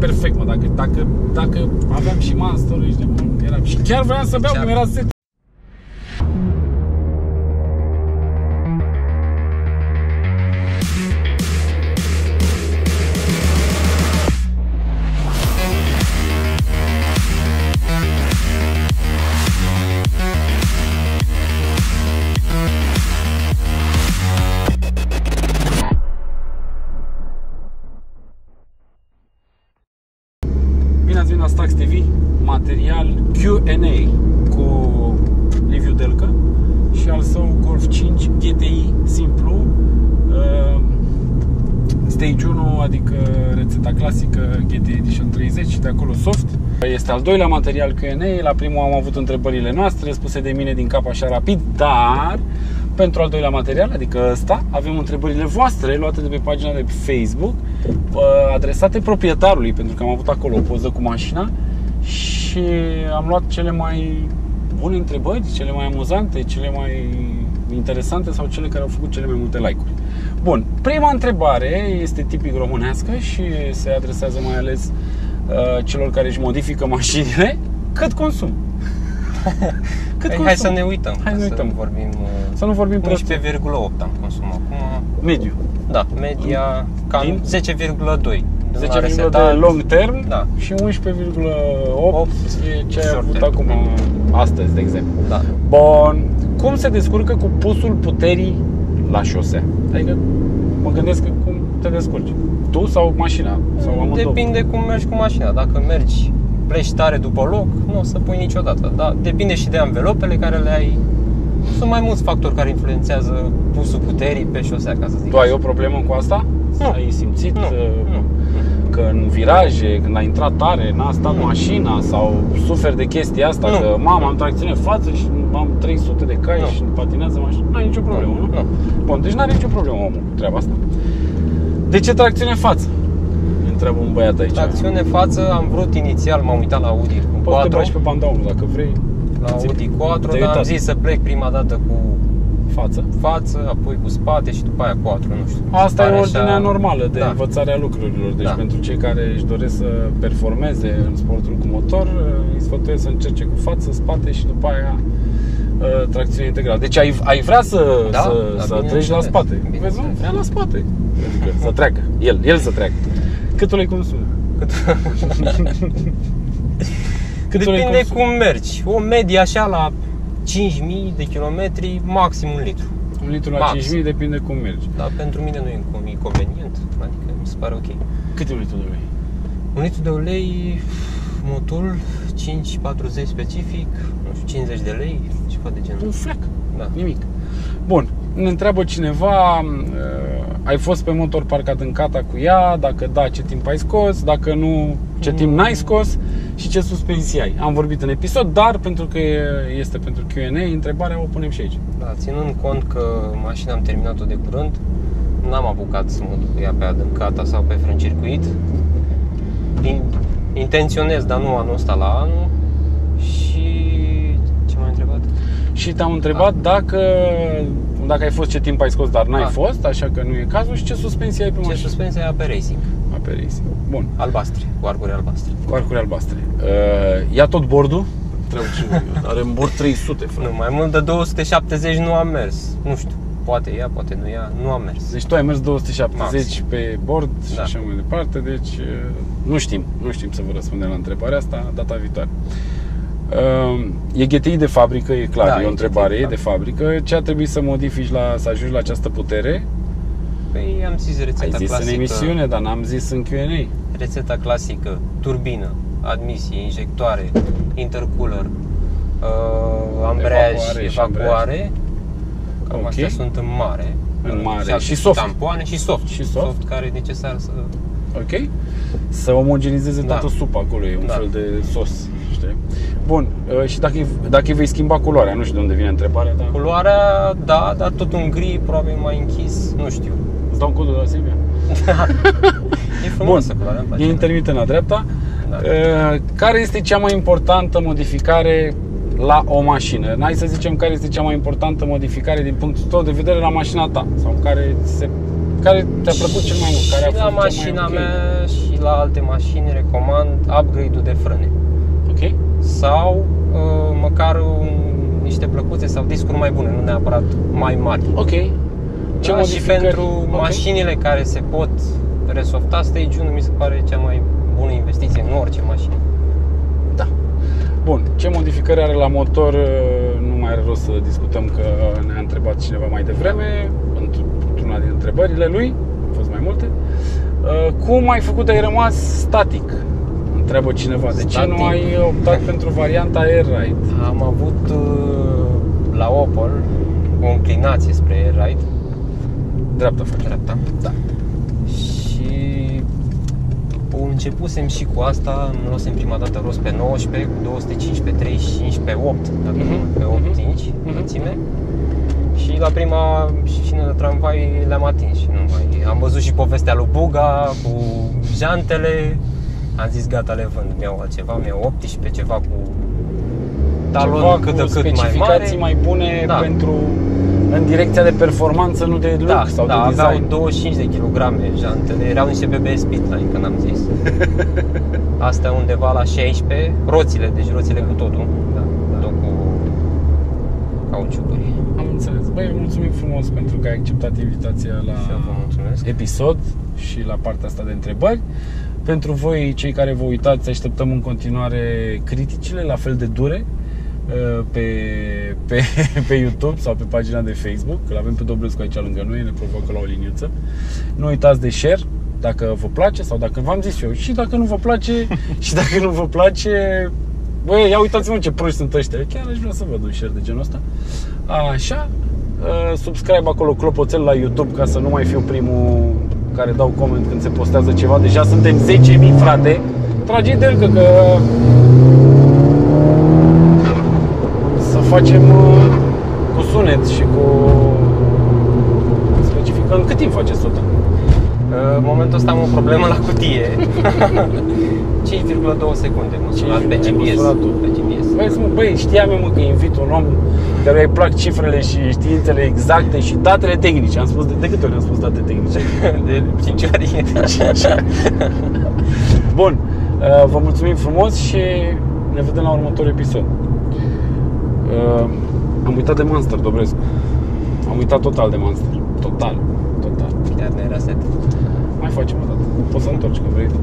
perfect, mă, dacă, dacă, dacă aveam și Monster, ești nebun, era... Și chiar vreau să beau, Ce cum era simplu uh, Stage 1, adică rețeta clasică GTI Edition 30 și de acolo soft. Este al doilea material Q&A, la primul am avut întrebările noastre spuse de mine din cap așa rapid, dar pentru al doilea material, adică ăsta, avem întrebările voastre luate de pe pagina de Facebook, uh, adresate proprietarului, pentru că am avut acolo o poză cu mașina și am luat cele mai bune întrebări, cele mai amuzante, cele mai interesante sau cele care au făcut cele mai multe like-uri. Bun, prima întrebare este tipic românească și se adresează mai ales uh, celor care își modifică mașinile. Cât consum? Cât Păi, hai să ne uităm. Hai să ne uităm. vorbim. uh, Să nu vorbim prost. 11,8 am consum acum. Mediu. Da, media cam Din? 10,2. 10 La de resetat. long term Da. și 11,8 e ce ai Short avut term. acum astăzi, de exemplu. Da. Bun. Cum se descurcă cu pusul puterii la șosea? Adică mă gândesc că cum te descurci. Tu sau mașina? Sau amândouă? Depinde cum mergi cu mașina. Dacă mergi pleci tare după loc, nu o să pui niciodată. Dar depinde și de anvelopele care le ai. Sunt mai mulți factori care influențează pusul puterii pe șosea, ca să zic. Tu ai o problemă cu asta? Nu. Ai simțit Nu, uh, nu. Că în viraje, când ai intrat tare, n-a stat Nu. mașina sau suferi de chestia asta, Nu. că mama am tracțiune în față și am 300 de cai Nu. și patinează mașina. N-ai nicio problemă, nu? Nu. Bun, deci n-are nicio problemă omul cu treaba asta. De ce tracțiune în față? Îmi Întreabă un băiat aici. Tracțiune față, am vrut inițial, m-am uitat la Audi cu Poți să te 4, bagi pe banda 1 dacă vrei. la Audi 4, Te-ai dar am uitat. zis să plec prima dată cu Față. față, apoi cu spate și după aia 4, nu știu. Asta e Stare ordinea așa- normală de Da. învățare a lucrurilor. Deci Da. pentru cei care își doresc să performeze în sportul cu motor, îi sfătuiesc să încerce cu față, spate și după aia uh, tracțiune integrală. Deci ai, ai vrea să, Da, să, da, să bineînțeles. treci la spate. Vezi, nu? Bineînțeles. Vrea la spate. Adică să treacă. El, el să treacă. Cât o le consumă? Cât... Cât o le Depinde consumă? cum mergi. O medie așa la 5.000 de kilometri, maxim un litru. Un litru la Maxim. 5.000 depinde cum mergi. Dar pentru mine nu e un inconvenient, adică mi se pare ok. Cât e un litru de ulei? Un litru de ulei, motul 5,40 specific, nu știu, 50 de lei, ceva de genul. Un fleac. Da. Nimic. Bun, ne întreabă cineva, uh, ai fost pe motor parcat în cata cu ea, dacă da, ce timp ai scos, dacă nu, ce timp n-ai scos și ce suspensii ai. Am vorbit în episod, dar pentru că este pentru Q&A, întrebarea o punem și aici. Da, ținând cont că mașina am terminat-o de curând, n-am apucat să mă duc cu ea pe adâncata sau pe frâncircuit. In, intenționez, dar nu anul ăsta la anul. Și ce m-ai întrebat? Și te-am întrebat dacă, dacă ai fost ce timp ai scos, dar n-ai Ah. fost, așa că nu e cazul și ce suspensii ai pe Ce mașină. suspensie ai pe racing? Pe racing. Bun. Albastre, cu arcuri albastre. Cu arcuri albastre. Uh, ia tot bordul? Trebuie ce are în bord 300, frate. Nu, mai mult de 270 nu am mers. Nu știu, poate ia, poate nu ia, nu am mers. Deci tu ai mers 270 Maxim. pe bord și Da. așa mai departe, deci uh, nu știm, nu știm să vă răspundem la întrebarea asta data viitoare. Uh, E GTI de fabrică, e clar, Da, e o e întrebare, GTI, e de fabrică. Ce ar trebui să modifici la, să ajungi la această putere? Păi am zis rețeta Ai zis clasică. în emisiune, dar n-am zis în Q&A. Rețeta clasică, turbină, admisie, injectoare, intercooler, uh, ambreiaj, Evacuare și evacuare. Cam Ok. astea sunt în mare. În mare. alte Și soft. Tampoane și soft. Și soft. care e necesar să... Ok? Să omogenizeze Da. toată supa acolo, e un Da. fel de sos, știi? Bun, uh, și dacă, îi- dacă îi vei schimba culoarea, nu știu de unde vine întrebarea, dar Culoarea, da, dar tot un gri, probabil mai închis, nu știu. Îți dau codul la Silvia. E frumoasă culoarea, îmi place. E intermitent la dreapta. Da. Uh, Care este cea mai importantă modificare la o mașină. Hai să zicem care este cea mai importantă modificare din punctul tău de vedere la mașina ta sau care, se, care te-a plăcut cel mai mult, care și a la fost mașina cea mai ok. mea și la alte mașini recomand upgrade-ul de frâne. Ok? Sau uh, măcar un, niște plăcuțe sau discuri mai bune, nu neapărat mai mari. Ok. Ce da, și modificări? pentru Ok. mașinile care se pot resofta, Stage 1 mi se pare cea mai bună investiție în orice mașină. Da. Bun, ce modificări are la motor? Nu mai are rost să discutăm că ne-a întrebat cineva mai devreme într- într-una din întrebările lui, au fost mai multe. Uh, Cum ai făcut de ai rămas static? Întreabă cineva. De ce Static. nu ai optat pentru varianta Air Ride? Am avut uh, la Opel o înclinație spre Air Ride, Dreapta faci. dreapta. Da. Și începusem și cu asta, îmi luasem prima dată rost pe 19, cu 215 pe 35 pe 8, dacă nu Mhm, pe 8 mhm, inci mhm. înălțime. Și la prima șină de tramvai le-am atins și nu mai... Am văzut și povestea lui Buga cu jantele. Am zis gata, le vând. Mi-au altceva, mi-au 18, ceva cu talon Ceva cât cu de cât mai specificații mare. mai bune Da. pentru în direcția de performanță, nu de look da, sau da, de aveau design. 25 de kilograme jantele, erau niște BB Speedline, când am zis. Astea undeva la 16, roțile, deci roțile cu totul, Da, da. tot cu cauciucuri. Am înțeles. Băi, mulțumim frumos pentru că ai acceptat invitația la Și eu vă mulțumesc. episod și la partea asta de întrebări. Pentru voi, cei care vă uitați, așteptăm în continuare criticile, la fel de dure, uh, pe, pe, pe YouTube sau pe pagina de Facebook. Îl avem pe Dobrescu aici lângă noi, ne provocă la o liniuță. Nu uitați de share, dacă vă place sau dacă v-am zis eu. Și dacă nu vă place, și dacă nu vă place, Băi, ia uitați-mă ce proști sunt ăștia. Chiar aș vrea să văd un share de genul ăsta. Așa, uh, subscribe acolo clopoțel la YouTube ca să nu mai fiu primul care dau coment când se postează ceva. Deja suntem 10.000, frate. Trage de el că, că să facem uh, cu sunet și cu specificăm. Cât timp faceți total? În momentul ăsta am o problemă la cutie. 5,2 secunde măsurat pe Ai GPS. măsurat tu. Pe GPS. Băi, mă, băi, știam eu mă că invit un om care îi plac cifrele și științele exacte și datele tehnice. Am spus de, de câte ori am spus date tehnice? De 5 ori. Bun, uh, vă mulțumim frumos și ne vedem la următorul episod. Uh, Am uitat de Monster, Dobrescu. Am uitat total de Monster. Total, total. Chiar ne era set. Mai facem o dată. Poți să întorci când vrei tu.